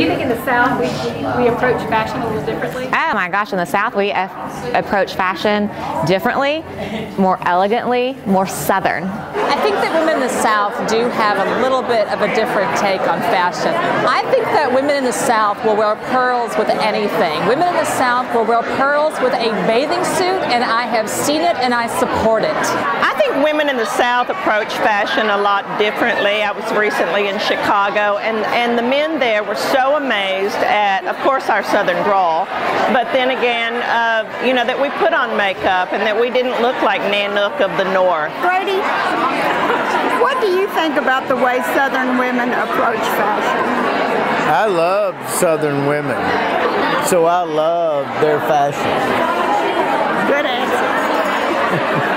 in the South we, we approach fashion a little differently? Oh my gosh, in the South we uh, approach fashion differently, more elegantly, more Southern. I think that women in the South do have a little bit of a different take on fashion. I think that women in the South will wear pearls with anything. Women in the South will wear pearls with a bathing suit, and I have seen it and I support it. I think women in the South approach fashion a lot differently. I was recently in Chicago, and, and the men there were so amazed at, of course, our Southern drawl, but then again, uh, you know, that we put on makeup and that we didn't look like Nanook of the North. Brady, what do you think about the way Southern women approach fashion? I love Southern women, so I love their fashion. Good answer.